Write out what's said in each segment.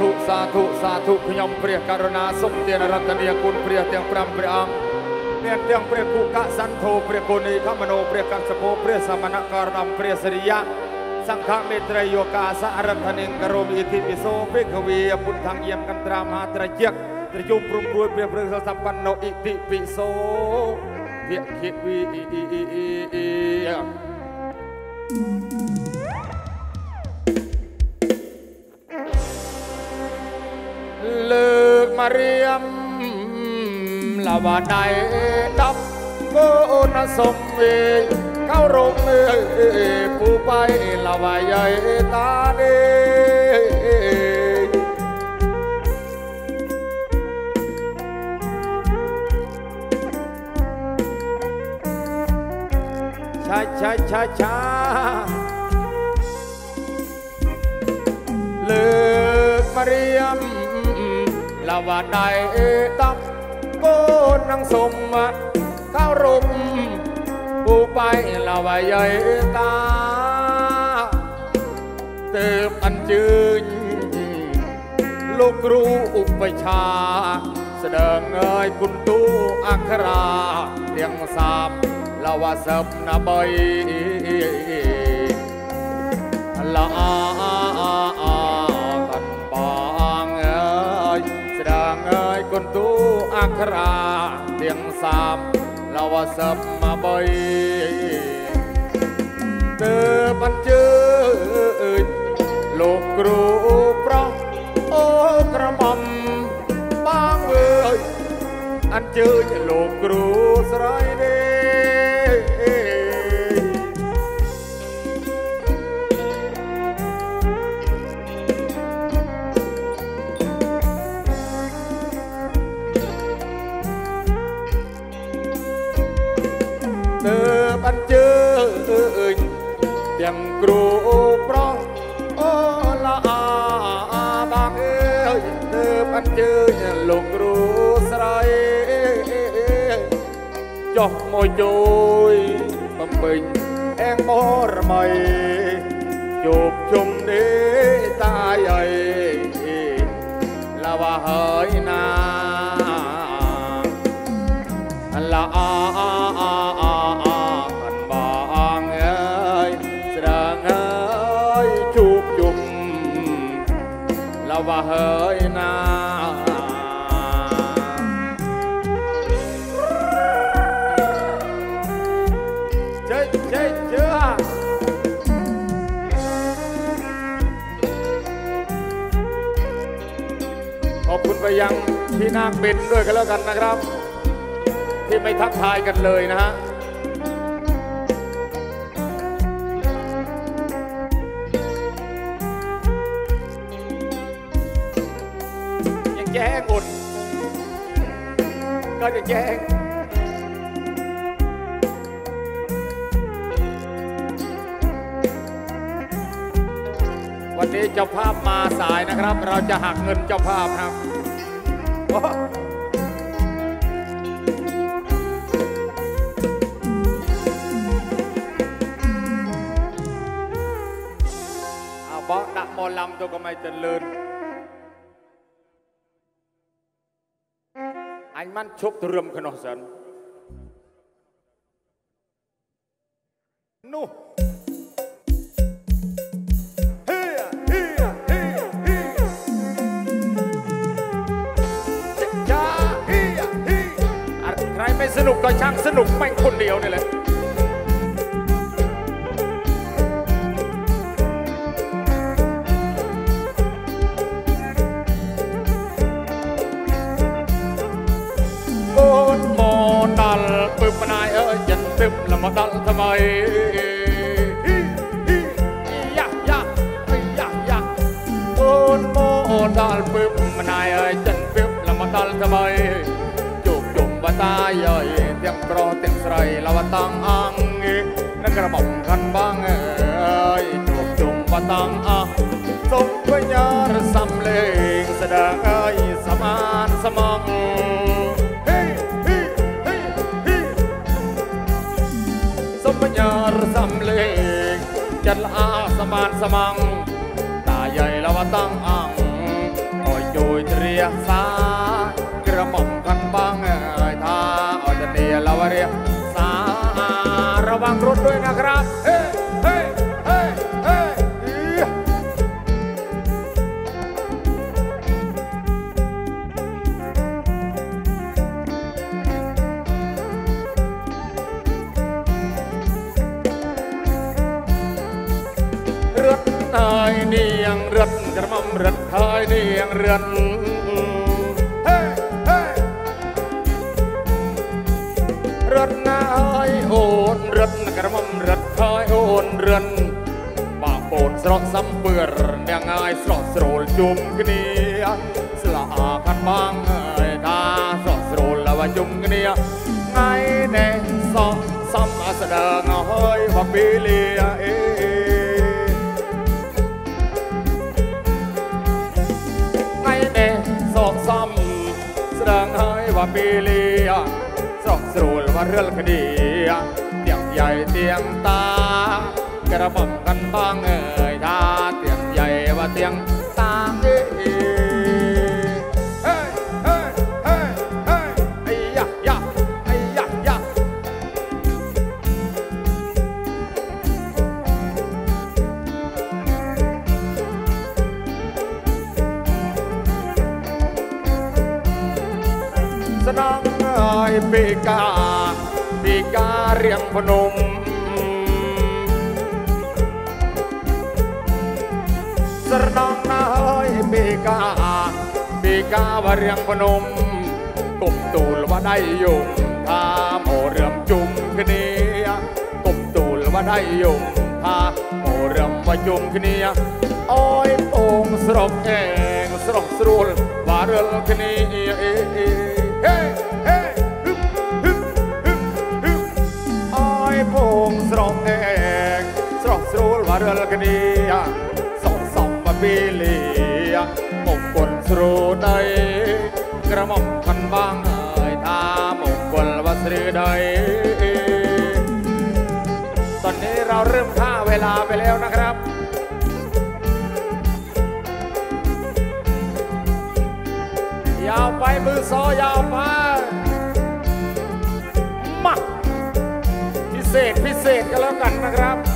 ธุសាធុសាធុខ្ញុំព្រះករុណាសូមទានរតនីគុណព្រះទាំង5ព្រះអង្គមានទាំងព្រះគុកសន្ធោព្រះគុណីខមនោព្រះកសពោព្រះសមណករណំព្រះសរិយៈសង្ឃមេត្រយោកាសារថនិងក ରୋ មិតិវិសោភិក្ខវេពុទ្ធង្គយាមកន្ត្រាមហាត្រជាក់ត្រជុំព្រមព្រួយព្រះព្រឹងសម្បណ្ណោអិតិពិសោភៈខិវិអ៊ីអ៊ីអ៊ីអ៊ី เรียมลาวาใดดับโบนสมเวเข้าโรงเอผู้ไปลาวาใหญ่ตาเดชาชาชาชาเลื วาได้ตับโกนังสมข้าวรมปูไปลาวาใหญ่ตาเติมอันจืนลูกครูอุปชาแสดงเงยคุณตูอัคราเตียงสามลาวาสับนาใบละอา គុនទូអក្រាទាំងសាមលវសឹមមកបីទើបញ្ជើញលោកគ្រូប្រុសអូក្រមុំបងអើយអញ្ជើញលោកគ្រូស្រីនេះ ទើបអញ្ជើញលោកគ្រូស្រីចុះមកជួយបំពេញអែងបរមីជួបជុំទេតាយអីឡាវហើយណា นางบินด้วยกันแล้วกันนะครับ ที่ไม่ทักทายกันเลยนะฮะยังแจ้งอุ่นก็จะแจ้งวันนี้เจ้าภาพมาสายนะครับ เราจะหักเงินเจ้าภาพครับ អាបោះដាក់មកឡាំទៅកុំឲ្យទៅលឿនអញមិនឈប់ទ្រឹមក្នុងសិននោះ สนุกก็ช่างสนุกแม่คนเดียวนี่แหละมาดัลทำไมยะยะยะยะโอนโมดัลปึ๊บมันายเอ้ยจันปึ๊บแล้วมาดัลทำไม សាយយទាំងប្រុសទាំងស្រីលវតាំងអង្គនឹងក្រមុំខាន់បងអើយជួបជុំវតាំងអស់សុំបញ្ញារសំលេងស្ដាងអើយសមានសមងសុំបញ្ញារសំលេងចិត្តល្អសមានសមងតាយយលវតាំងអង្គអើយជួយត្រៀសាក្រមុំខាន់បង เนียลาวเรียสาระวังรถด้วยนะครับ เฮ้เฮ้เฮ้เฮ้อี๋เรือนนายเนียงเรือนกระหม่อมเรือนทายเนียงเรือน ស្រស់សំពឿរទាំងហើយស្រស់ស្រួលជុំគ្នាស្លាកាត់បងហើយថាស្រស់ស្រួលហើយជុំគ្នាថ្ងៃនេះសោះសំស្ដងហើយមកពីលាអេថ្ងៃនេះសោះសំស្ដងហើយមកពីលាស្រស់ស្រួលមករលគ្នាទាំងយាយទាំងតា กซ้ำแสดงให้ว่าปีเลียสอกสรูลว่าเรื่องกระหม่อมกันบ้างเอ่ยท่าเตียงใหญ่ว่าเตียงตาเอ้ยเฮ้ยเฮ้ยเฮ้ยเฮ้ยไอ้ยะยะไอ้ยะยะสนองเอ้ยปีกาปีกาเรียงพนม ស្រណងណាហើយពេកាពេកាវរៀងភ្នំគប់ទូលវដៃយំថាមករឿមជុំគ្នាគប់ទូលវដៃយំថាមករឿមបជុំគ្នាអើយពងស្រុកអេងស្រុកស្រួលបារលគ្នាអេអេហេហេអើយពងស្រុកអេងស្រុកស្រួលបារលគ្នា สองปปีเลียมงคลสรูใดกระหม่อมคันบางเอ่ยทามงคลวัสรีใดตอนนี้เราเริ่มท่าเวลาไปแล้วนะครับยาวไปมือซอยาวไปมาพิเศษพิเศษกันแล้วกันนะครับ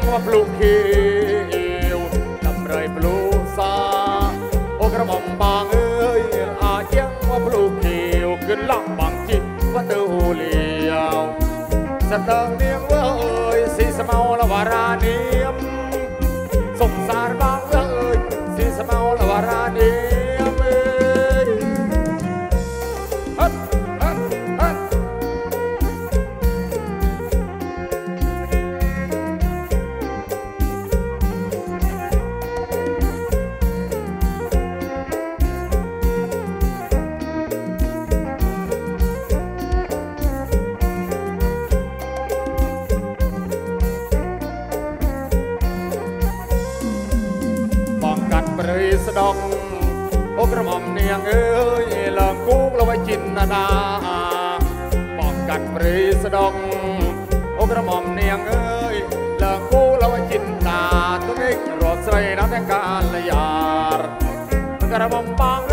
อ កក្រមុំនាងអើយលើគូកលវចិនដាបងកាត់ព្រៃស្ដុកអូក្រមុំនាងអើយលើគូលវចិនដាទុកឯងរត់ស្រីដល់ទាំងកាលយារក្រមុំបង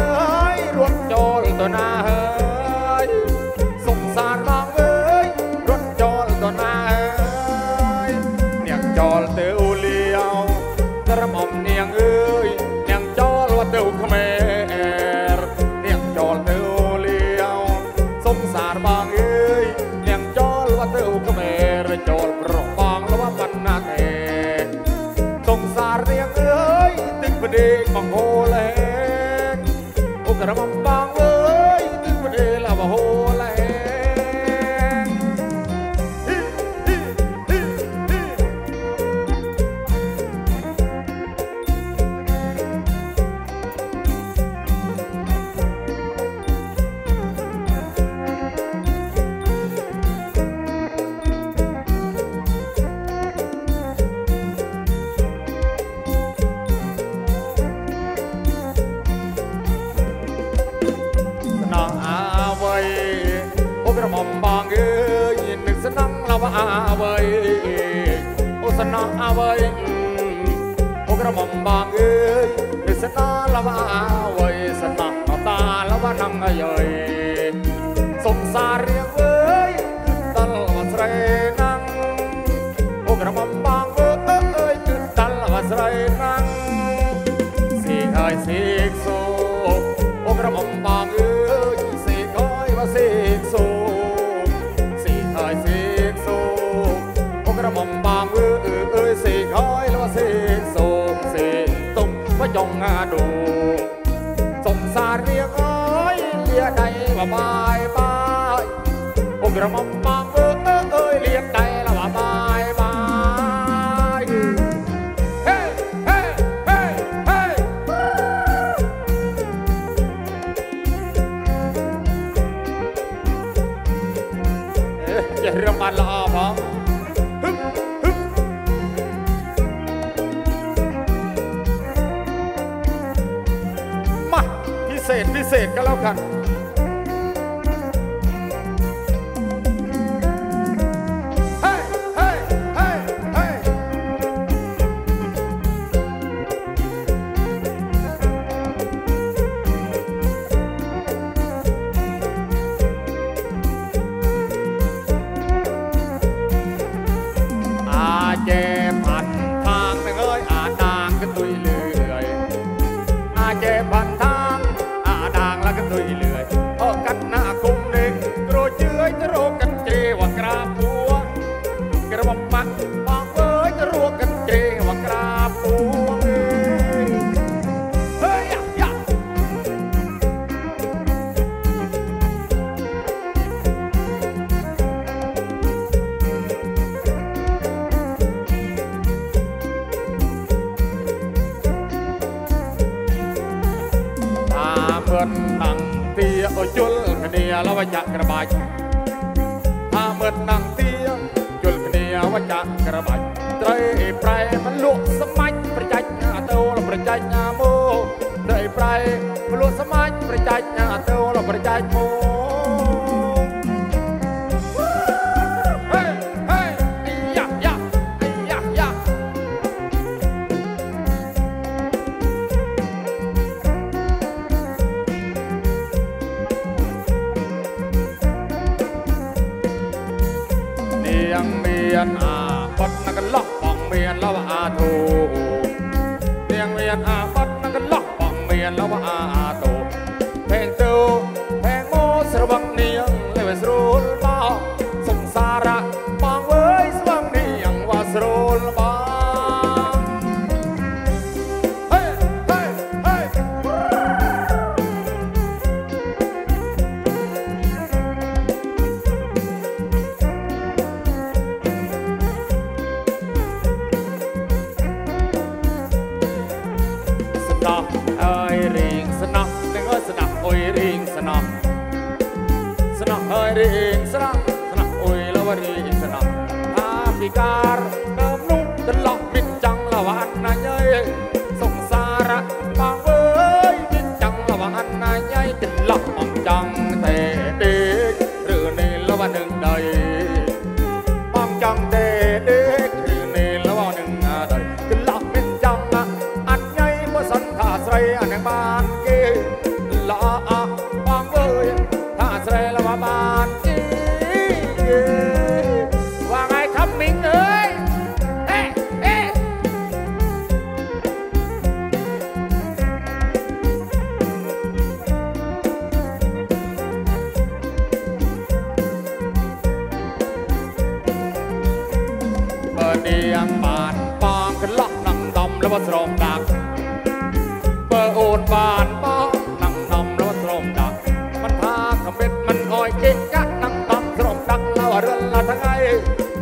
ระมอมมาเมื่อเอ้ยเลียงได้ละว่าบายบายเฮ้เฮ้เฮ้เฮ้เย่เรื่องมันละพร้อมมาพิเศษพิเศษก็แล้วกัน លវចៈក្របាច់ថាមើលណាំងទៀជុលគ្នាវចៈក្របាច់ត្រីប្រែមិនលក់ស្មាច់ប្រចាច់អាតូលប្រចាច់ណាមោត្រីប្រែមិនលក់ស្មាច់ប្រចាច់ណាអាតូលប្រចាច់មោ ธุเรียงเรียนอา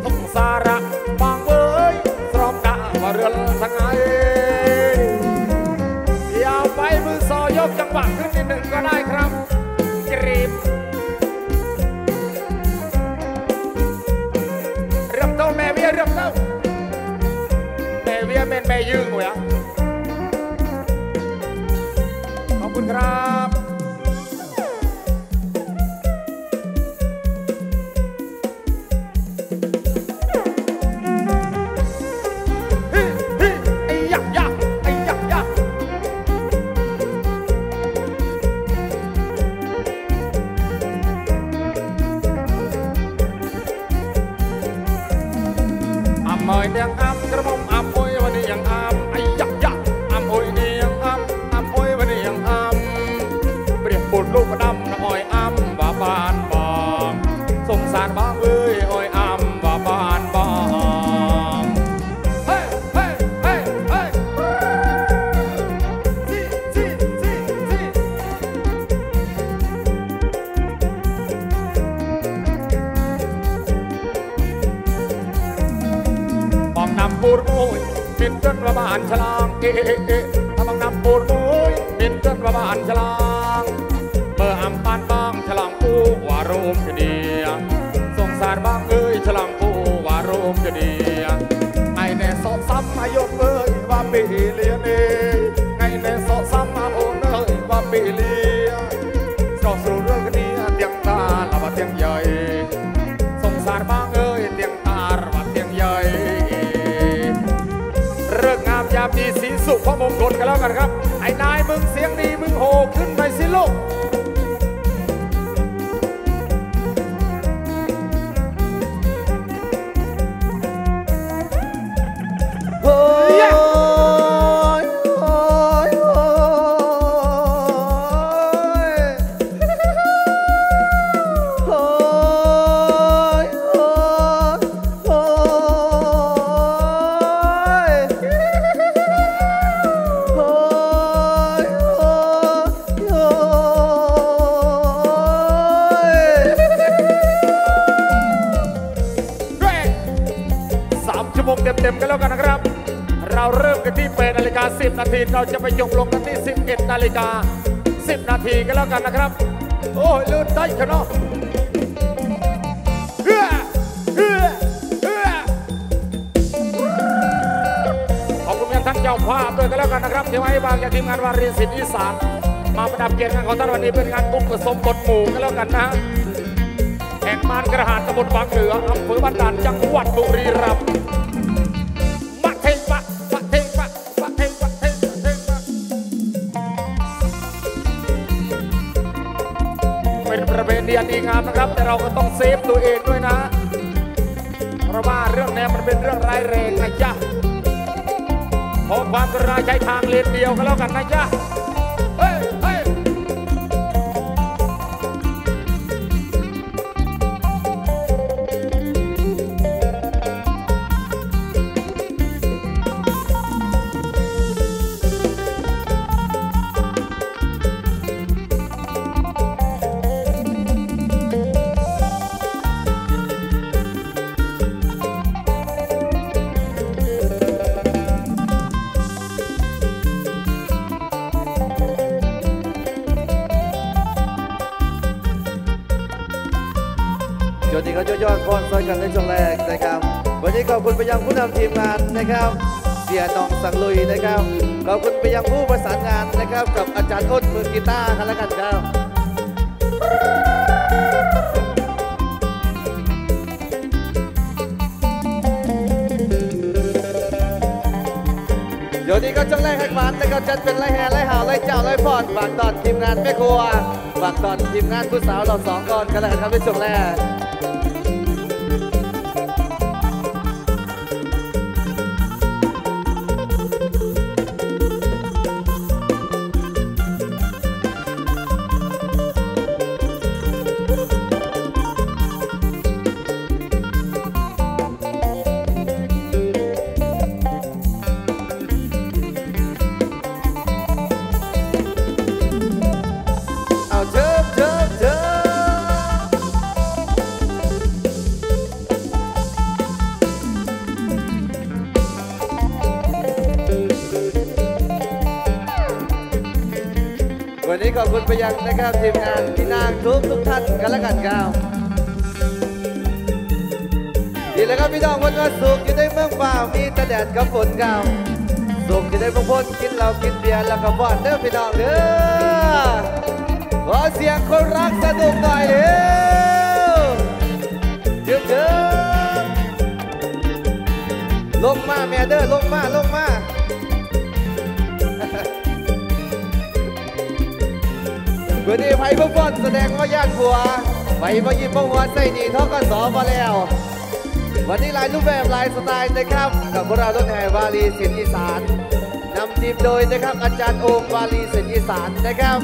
ทุงสาระบางเบยสรอมกะว่าเรือนสังไงยาวไปมือซอยกจังหวะขึ้นนิดหนึ่งก็ได้ครับกรีบเริ่มต้นแม่เวียเริ่มต้นแม่เวียเป็นแม่ยืงเหรอ cargar. วโมงเต็มๆกันแล้วกันนะครับ เราเริ่มกันที่8นาฬิกา10 นาที เราจะไปจบลงกันที่ 11นาฬิกา10 นาทีกันแล้วกันนะครับ โอ้ยลื่นได้ขนาดเฮ้อเฮ้อเฮ้อขอบคุณท่านเจ้าภาพด้วยกันแล้วกันนะครับที่ไว้บางจากทีมงานวารีสินอีสานมาประดับเกียรติงานของท่านวันนี้เป็นงานบุญผสมบทหมู่กันแล้วกันนะแห่งมานกระหานตำบลบางเหนืออำเภอบ้านด่านจังหวัดบุรีรัมย์ ประเพณีอันดีงามนะครับ แต่เราก็ต้องเซฟตัวเองด้วยนะ เพราะว่าเรื่องนี้มันเป็นเรื่องร้ายแรงนะจ๊ะขอความกรุณาใช้ทางเลนเดียวก็แล้วกันนะจ๊ะ คุณไปยังผู้นำทีมงานนะครับเสียน้องสังลุยนะครับขอบคุณไปยังผู้ประสานงานนะครับ กับอาจารย์อ้นมือกีตาร์กันแล้วกันครับเดี๋ยวนี้ก็ช่วงแรกให้มันนะครับจัดเป็นไล่แห่ไล่หาวไล่เจ้าไล่พอดฝากตอนทีมงานแม่ครัวฝากตอนทีมงานผู้สาวเราสองก่อนกันแล้วกันครับในช่วงแรก วันนี้ขอบคุณไปยังนะครับทีมงานพี่นางทุกทุกท่านกันแล้วกันครับดีแล้วครับพี่น้องวันวันสุขอยู่ในเมืองฟ้ามีแต่แดดกับฝนครับสุขอยู่ในเมืองพ้นกินเหล้ากินเบียร์แล้วก็บ่อนเด้อพี่น้องเด้อขอเสียงคนรักสนุกหน่อยเร็วเดี๋ยวเดี๋ยวลงมาแม่เด้อลงมาลงมา วันนี้ไพ่พวกบอลแสดงว่าญาติผัวไพ่พยิมพวกหัวใส่หนีท่ากันสอมาแล้ว วันนี้หลายรูปแบบหลายสไตล์นะครับ กับพวกเรารถแห่วารีเสียงอีสานนำทีมโดยนะครับอาจารย์โอมวารีสียงอีสานนะครับ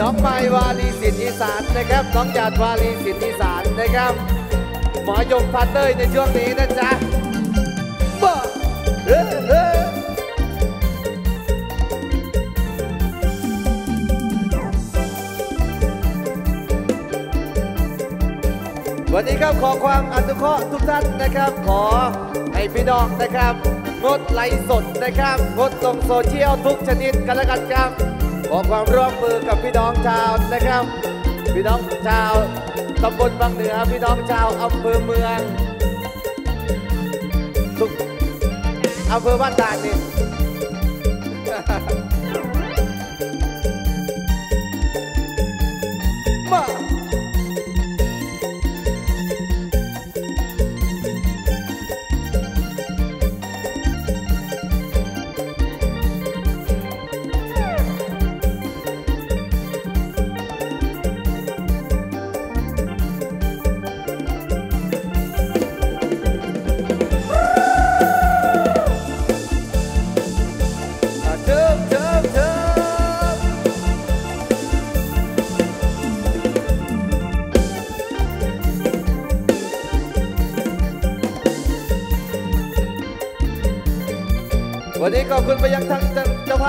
น้องไม้วารีสียงอีสานนะครับ น้องหยาดวารีสียงอีสานนะครับ หมอยงพันเตยในช่วงนี้นะจ๊ะบ้า วันนี้ครับขอความอนุเคราะห์ทุกท่านนะครับ ขอให้พี่น้องนะครับ งดไลฟ์สดนะครับ งดลงโซเชียลทุกชนิดกันแล้วกันครับ ขอความร่วมมือกับพี่น้องชาวนะครับ พี่น้องชาวตำบลบางเหนือ พี่น้องชาวอำเภอเมืองทุกอำเภอบ้านด่านนี่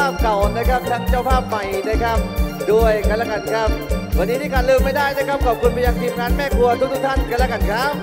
าภาพเก่านะครับทั้งเจ้าภาพใหม่นะครับ ด้วยกันแล้วกันครับ วันนี้ที่การลืมไม่ได้นะครับขอบคุณไปยังทีมงานแม่ครัวทุกๆท่านกันแล้วกันครับ